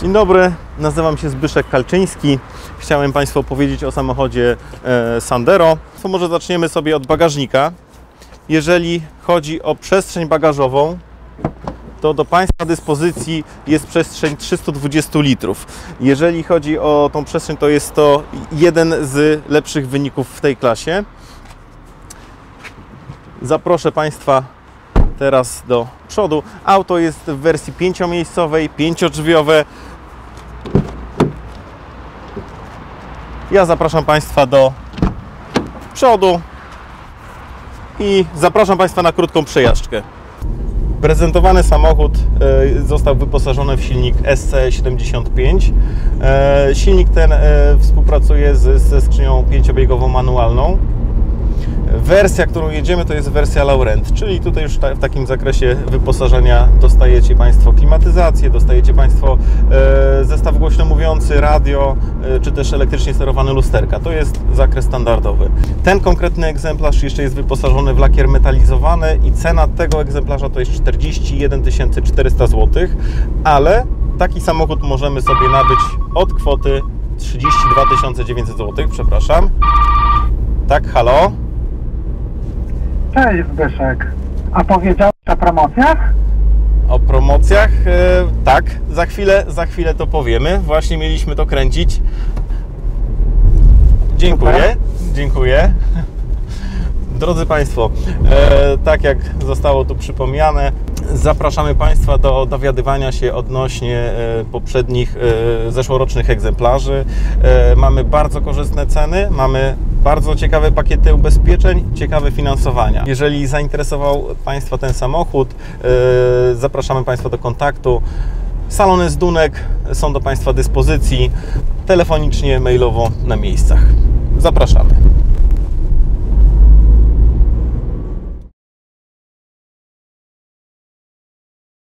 Dzień dobry, nazywam się Zbyszek Kalczyński. Chciałem Państwu opowiedzieć o samochodzie e, Sandero. To może zaczniemy sobie od bagażnika. Jeżeli chodzi o przestrzeń bagażową, to do Państwa dyspozycji jest przestrzeń 320 litrów. Jeżeli chodzi o tą przestrzeń, to jest to jeden z lepszych wyników w tej klasie. Zaproszę Państwa teraz do przodu. Auto jest w wersji pięciomiejscowej, pięciodrzwiowe. Ja zapraszam Państwa do przodu i zapraszam Państwa na krótką przejażdżkę. Prezentowany samochód e, został wyposażony w silnik SC75. E, Silnik ten e, współpracuje ze skrzynią pięciobiegową manualną. Wersja, którą jedziemy, to jest wersja Laurent, czyli tutaj już w takim zakresie wyposażenia dostajecie Państwo klimatyzację, dostajecie Państwo e, zestaw głośno mówiący, radio, e, czy też elektrycznie sterowane lusterka. To jest zakres standardowy. Ten konkretny egzemplarz jeszcze jest wyposażony w lakier metalizowany i cena tego egzemplarza to jest 41 400 zł, ale taki samochód możemy sobie nabyć od kwoty 32 900 zł, przepraszam. Tak, halo? Cześć Zbyszek. A powiedziałeś o promocjach? O promocjach? E, tak, za chwilę, za chwilę to powiemy. Właśnie mieliśmy to kręcić. Dziękuję, Super. dziękuję. Drodzy Państwo, e, tak jak zostało tu przypomniane, zapraszamy Państwa do dowiadywania się odnośnie e, poprzednich e, zeszłorocznych egzemplarzy. E, mamy bardzo korzystne ceny, mamy bardzo ciekawe pakiety ubezpieczeń, ciekawe finansowania. Jeżeli zainteresował Państwa ten samochód, e, zapraszamy Państwa do kontaktu. Salony z Dunek są do Państwa dyspozycji telefonicznie, mailowo na miejscach. Zapraszamy.